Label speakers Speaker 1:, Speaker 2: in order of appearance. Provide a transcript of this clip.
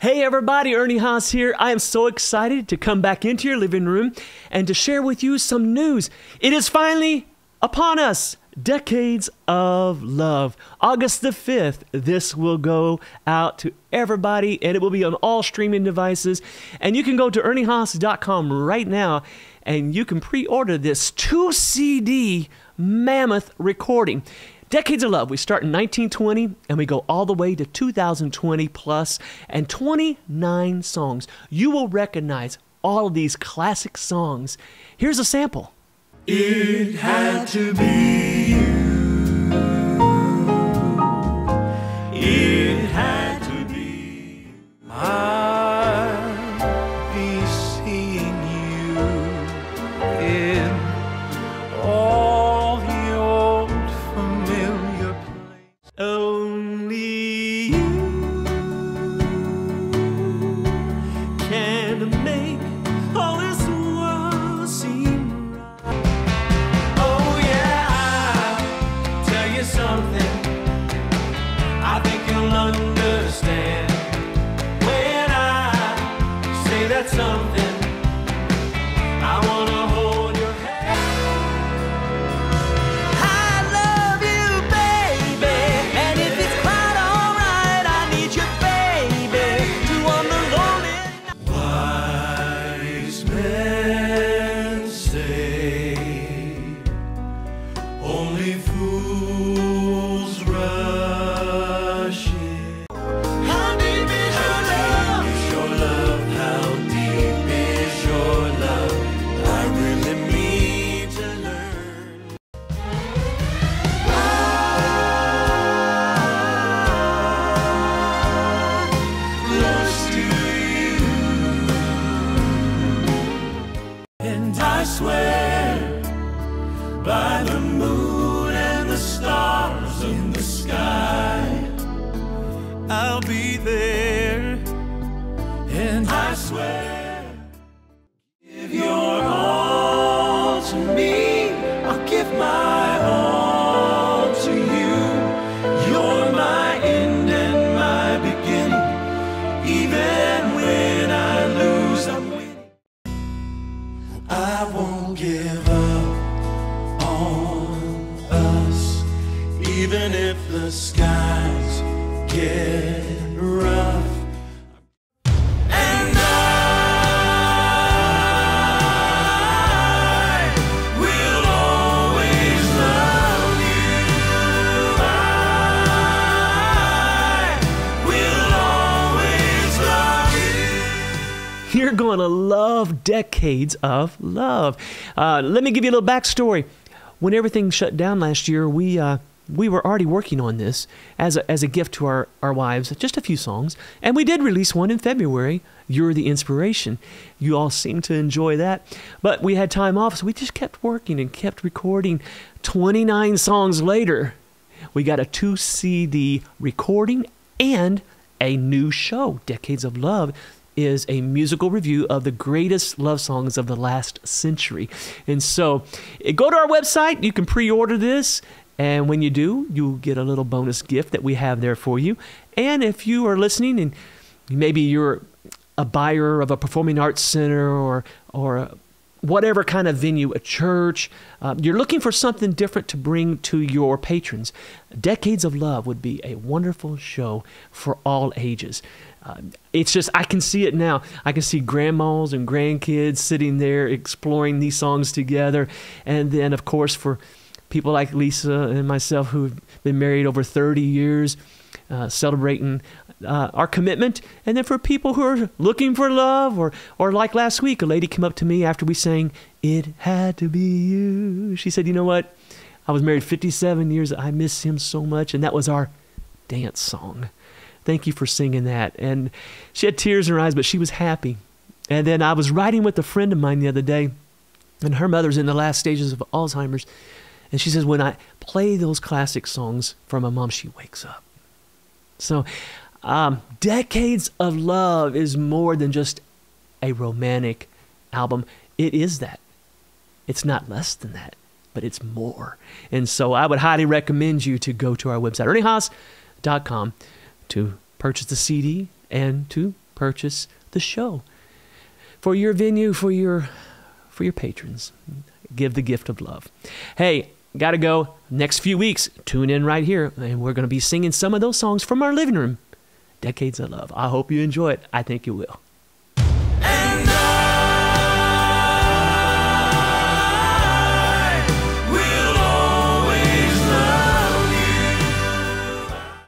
Speaker 1: Hey everybody, Ernie Haase here. I am so excited to come back into your living room and to share with you some news. It is finally upon us. Decades of Love. August the 5th, this will go out to everybody and it will be on all streaming devices. And you can go to erniehaase.com right now and you can pre order this two CD mammoth recording. Decades of Love. We start in 1920 and we go all the way to 2020 plus and 29 songs. You will recognize all of these classic songs. Here's a sample.
Speaker 2: It had to be swear by the moon and the stars in the sky. I'll be there, and I swear, I won't give up on us, even if the skies get you.
Speaker 1: To love Decades of Love. Uh, let me give you a little backstory. When everything shut down last year, we. Uh, we were already working on this as a, as a gift to our, our wives, just a few songs. And we did release one in February, You're the Inspiration. You all seem to enjoy that. But we had time off, so we just kept working and kept recording. 29 songs later, we got a two CD recording and a new show. Decades of Love is a musical review of the greatest love songs of the last century. And so eh, go to our website, you can pre order this. And when you do, you'll get a little bonus gift that we have there for you. And if you are listening and maybe you're a buyer of a performing arts center or, or whatever kind of venue, a church, uh, you're looking for something different to bring to your patrons, Decades of Love would be a wonderful show for all ages. Uh, it's just, I can see it now. I can see grandmas and grandkids sitting there exploring these songs together. And then, of course, for people like Lisa and myself who've been married over 30 years, uh, celebrating uh, our commitment. And then for people who are looking for love, or, or like last week, a lady came up to me after we sang, It Had to Be You. She said, You know what? I was married 57 years. I miss him so much. And that was our dance song. Thank you for singing that. And she had tears in her eyes, but she was happy. And then I was riding with a friend of mine the other day, and her mother's in the last stages of Alzheimer's. And she says, when I play those classic songs for my mom, she wakes up. So, um, Decades of Love is more than just a romantic album. It is that. It's not less than that, but it's more. And so I would highly recommend you to go to our website, erniehaase.com, to purchase the CD and to purchase the show. For your venue, for your for your patrons. Give the gift of love. Hey, gotta go. Next few weeks, tune in right here, and we're gonna be singing some of those songs from our living room. Decades of Love. I hope you enjoy it. I think you will.